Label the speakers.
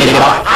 Speaker 1: Jadi,